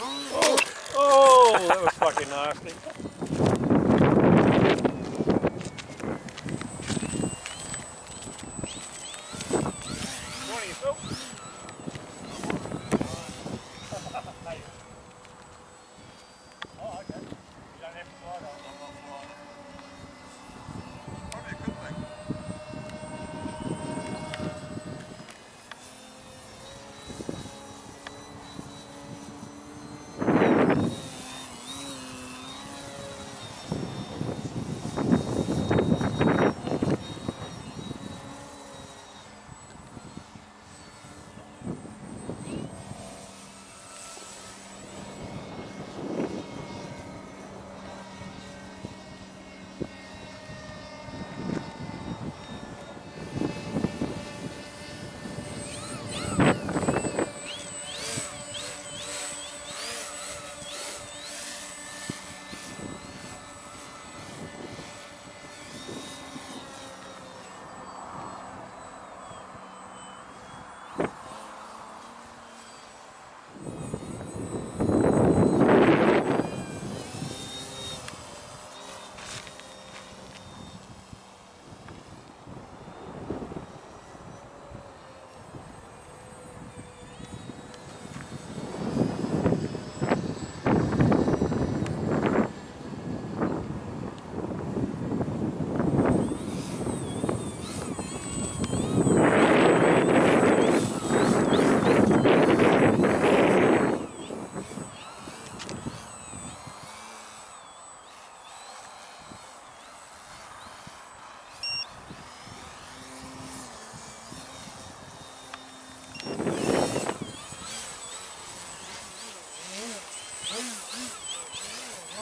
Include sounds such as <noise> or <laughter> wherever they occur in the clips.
Oh, oh that was fucking nasty. <laughs> oh, okay. You don't have to slide on,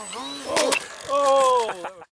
Oh,